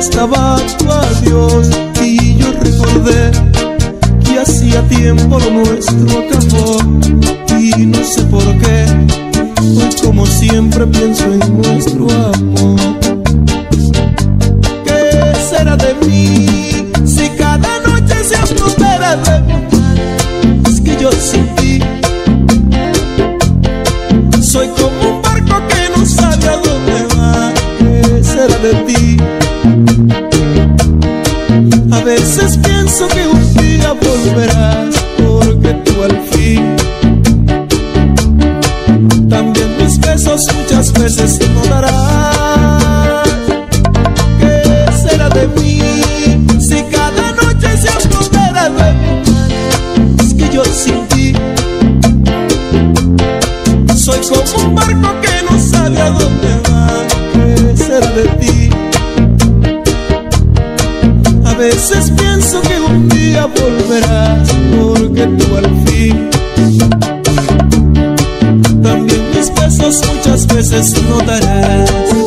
estaba tu adiós y yo recordé que hacía tiempo lo nuestro acabó y no sé por qué, hoy como siempre pienso en nuestro amor. ¿Qué será de mí si cada noche se apodera de mí? Es que yo sin ti soy como un barco que no sabe a dónde va. ¿Qué será de ti? Porque tú al fin también mis besos muchas veces notarás.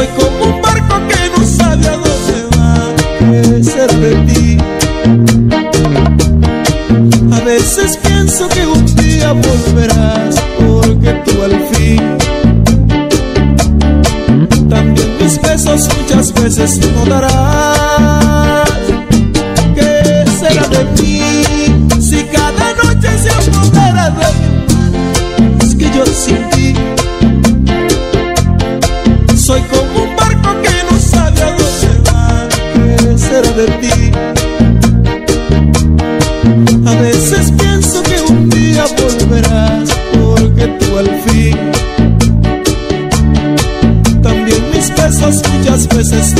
Soy como un barco que no sabe a dónde va. ¿Qué será de ti? A veces pienso que un día volverás porque tú al fin también mis besos muchas veces no darás. Veces pienso que un día volverás porque tú al fin también mis besos muchas veces